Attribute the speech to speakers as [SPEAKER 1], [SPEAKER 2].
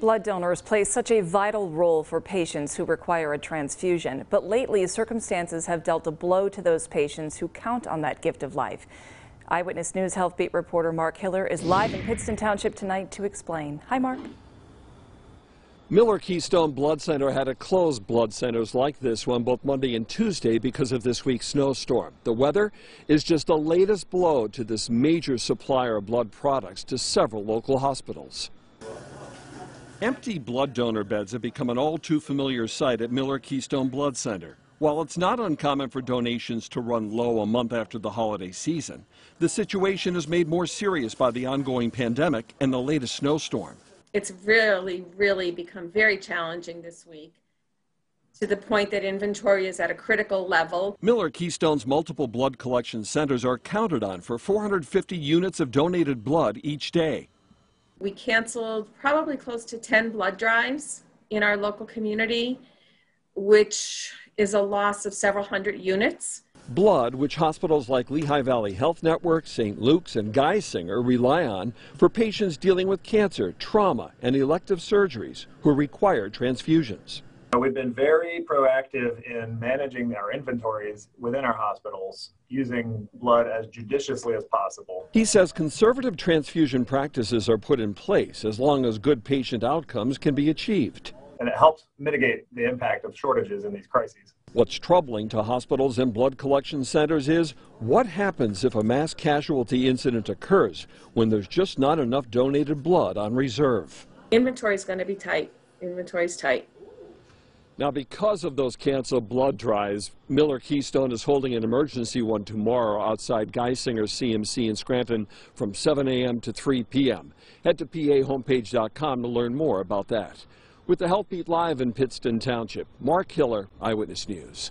[SPEAKER 1] Blood donors play such a vital role for patients who require a transfusion, but lately circumstances have dealt a blow to those patients who count on that gift of life. Eyewitness News Health Beat reporter Mark Hiller is live in Pittston Township tonight to explain. Hi, Mark.
[SPEAKER 2] Miller Keystone Blood Center had to close blood centers like this one both Monday and Tuesday because of this week's snowstorm. The weather is just the latest blow to this major supplier of blood products to several local hospitals. Empty blood donor beds have become an all too familiar sight at Miller Keystone Blood Center. While it's not uncommon for donations to run low a month after the holiday season, the situation is made more serious by the ongoing pandemic and the latest snowstorm
[SPEAKER 3] it's really, really become very challenging this week to the point that inventory is at a critical level.
[SPEAKER 2] Miller Keystone's multiple blood collection centers are counted on for 450 units of donated blood each day.
[SPEAKER 3] We canceled probably close to 10 blood drives in our local community, which is a loss of several hundred units.
[SPEAKER 2] Blood, which hospitals like Lehigh Valley Health Network, St. Luke's, and Geisinger rely on for patients dealing with cancer, trauma, and elective surgeries who require transfusions.
[SPEAKER 4] We've been very proactive in managing our inventories within our hospitals, using blood as judiciously as possible.
[SPEAKER 2] He says conservative transfusion practices are put in place as long as good patient outcomes can be achieved.
[SPEAKER 4] And it helps mitigate the impact of shortages in these crises.
[SPEAKER 2] What's troubling to hospitals and blood collection centers is what happens if a mass casualty incident occurs when there's just not enough donated blood on reserve.
[SPEAKER 3] Inventory is going to be tight. Inventory is tight.
[SPEAKER 2] Now, because of those canceled blood drives, Miller Keystone is holding an emergency one tomorrow outside Geisinger CMC in Scranton from 7 a.m. to 3 p.m. Head to pahomepage.com to learn more about that. With the Health Beat Live in Pittston Township, Mark Hiller, Eyewitness News.